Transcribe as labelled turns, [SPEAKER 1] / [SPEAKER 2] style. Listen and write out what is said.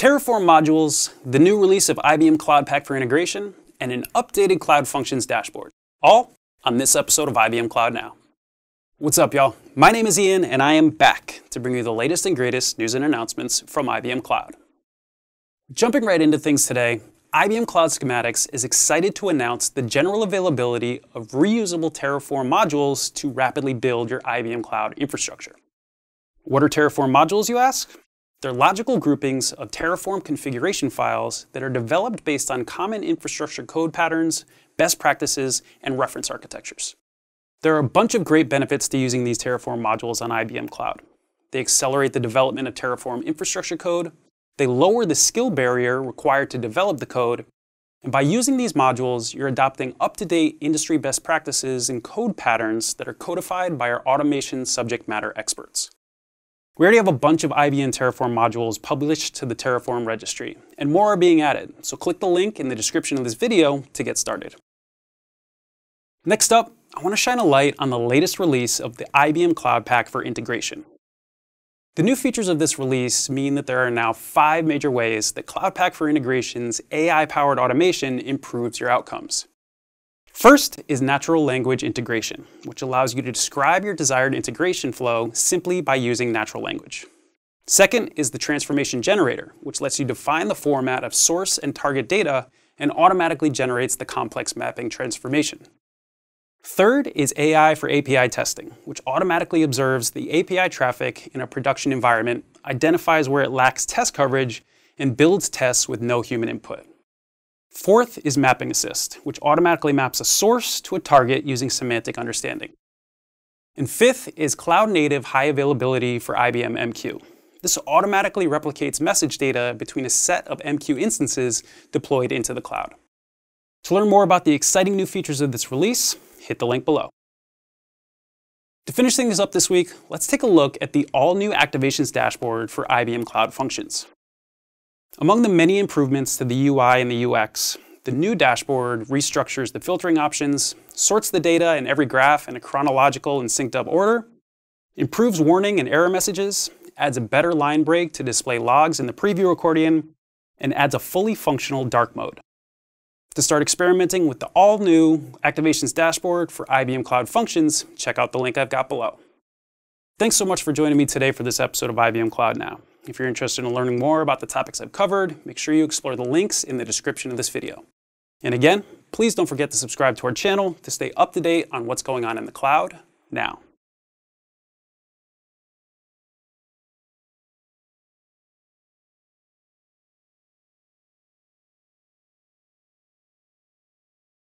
[SPEAKER 1] Terraform modules, the new release of IBM Cloud Pak for integration, and an updated Cloud Functions dashboard. All on this episode of IBM Cloud Now. What's up, y'all? My name is Ian, and I am back to bring you the latest and greatest news and announcements from IBM Cloud. Jumping right into things today, IBM Cloud Schematics is excited to announce the general availability of reusable Terraform modules to rapidly build your IBM Cloud infrastructure. What are Terraform modules, you ask? They're logical groupings of Terraform configuration files that are developed based on common infrastructure code patterns, best practices, and reference architectures. There are a bunch of great benefits to using these Terraform modules on IBM Cloud. They accelerate the development of Terraform infrastructure code, they lower the skill barrier required to develop the code, and by using these modules, you're adopting up-to-date industry best practices and code patterns that are codified by our automation subject matter experts. We already have a bunch of IBM Terraform modules published to the Terraform registry, and more are being added, so click the link in the description of this video to get started. Next up, I want to shine a light on the latest release of the IBM Cloud Pak for integration. The new features of this release mean that there are now five major ways that Cloud Pak for Integration's AI-powered automation improves your outcomes. First is natural language integration, which allows you to describe your desired integration flow simply by using natural language. Second is the transformation generator, which lets you define the format of source and target data and automatically generates the complex mapping transformation. Third is AI for API testing, which automatically observes the API traffic in a production environment, identifies where it lacks test coverage, and builds tests with no human input. Fourth is Mapping Assist, which automatically maps a source to a target using semantic understanding. And fifth is Cloud Native High Availability for IBM MQ. This automatically replicates message data between a set of MQ instances deployed into the cloud. To learn more about the exciting new features of this release, hit the link below. To finish things up this week, let's take a look at the all-new activations dashboard for IBM Cloud Functions. Among the many improvements to the UI and the UX, the new dashboard restructures the filtering options, sorts the data in every graph in a chronological and synced up order, improves warning and error messages, adds a better line break to display logs in the preview accordion, and adds a fully functional dark mode. To start experimenting with the all-new Activations dashboard for IBM Cloud Functions, check out the link I've got below. Thanks so much for joining me today for this episode of IBM Cloud Now. If you're interested in learning more about the topics I've covered, make sure you explore the links in the description of this video. And again, please don't forget to subscribe to our channel to stay up to date on what's going on in the cloud now.